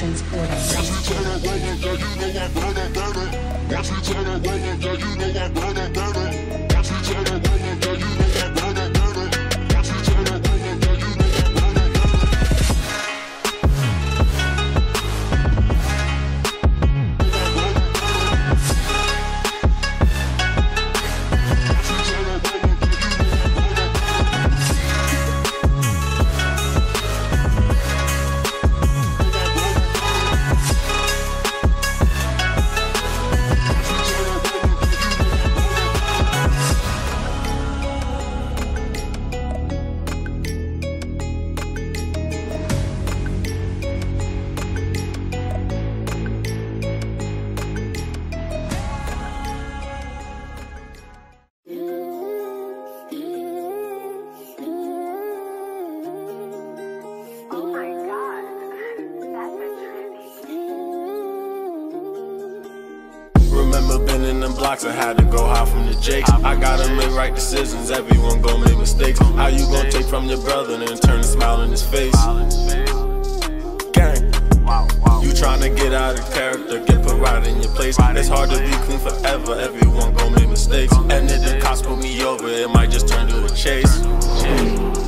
transporting. Watch me turn up, roll up, girl, you know I burn up, burn. Watch me turn girl, you know I burn up, burn. Watch me turn blocks, I had to go hide from the jakes. I gotta make right decisions, everyone gon' make mistakes. How you gon' take from your brother and turn a smile in his face? Gang. You tryna get out of character, get put right in your place. It's hard to be clean forever, everyone gon' make mistakes. And if the cops pull me over, it might just turn to a chase.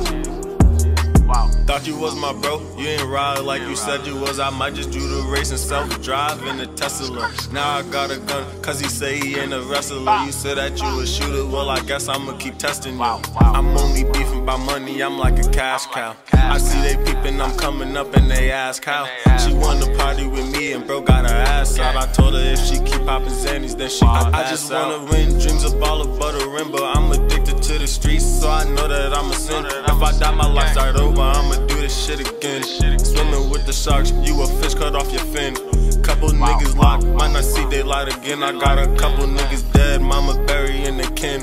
Thought you was my bro, you ain't ride like you said you was. I might just do the race and self drive in the Tesla. Now I got a gun, cause he say he ain't a wrestler. You said that you a shooter, well, I guess I'ma keep testing you. I'm only beefing by money, I'm like a cash cow. I see they peeping, I'm coming up and they ask how. She wanna party with me and bro got her ass out. I told her if she keep popping Xannies, then she gon' I just wanna win, dreams of all of butter but I'm addicted to the streets, so I know that I'm a sin. If I die, my life start over, I'ma do this shit again. Swimming with the sharks, you a fish cut off your fin. Couple niggas locked, might not see daylight again. I got a couple niggas dead, mama burying the kin.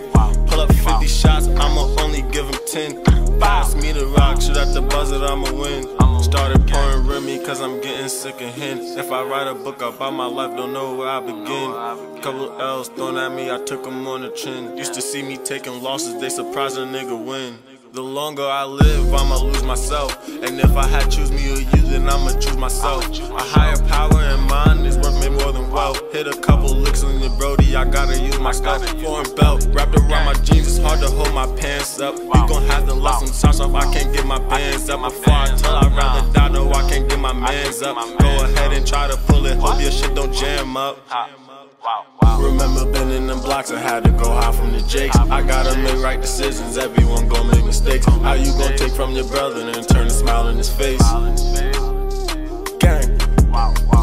Pull up 50 shots, I'ma only give them 10. Pass me the rock, shoot at the buzzer, I'ma win. Started pouring Remy cause I'm getting sick of hints. If I write a book about my life, don't know where I begin. Couple L's thrown at me, I took them on the chin. Used to see me taking losses, they surprised a nigga win. The longer I live, I'ma lose myself. And if I had choose me or you, then I'ma choose myself. A higher power in mind is worth me more than wealth. Hit a couple licks on your Brody, I gotta use my stuff. Foreign belt wrapped around my jeans, it's hard to hold my pants up. We gon' have to lock some socks off, I can't get my bands up. Before I tell, I'd rather die, no, I can't get my mans up. Go ahead and try to pull it, hope your shit don't jam up. Remember been in them blocks, and had to go high from the jakes. I gotta make right decisions, everyone gon' make mistakes. How you gon' take from your brother and turn a smile in his face? Gang.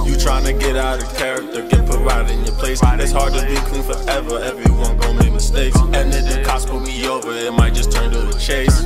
You tryna get out of character, get put right in your place. It's hard to be clean forever, everyone gon' make mistakes. And if the cops pull me over, it might just turn to a chase.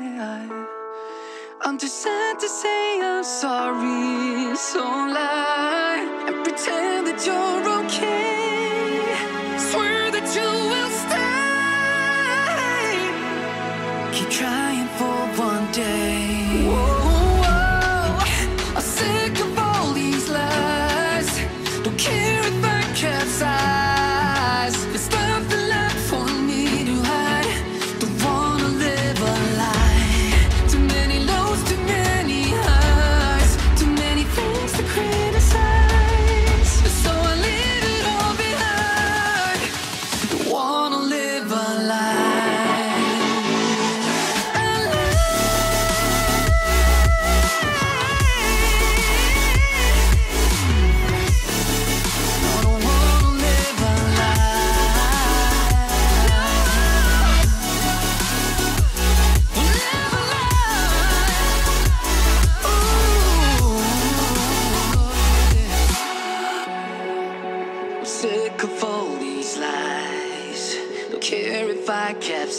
I'm too sad to say I'm sorry, so lie and pretend that you're okay. Swear that you will stay. Keep trying for one day. Whoa. I'm sick of all these lies. Don't care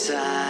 sick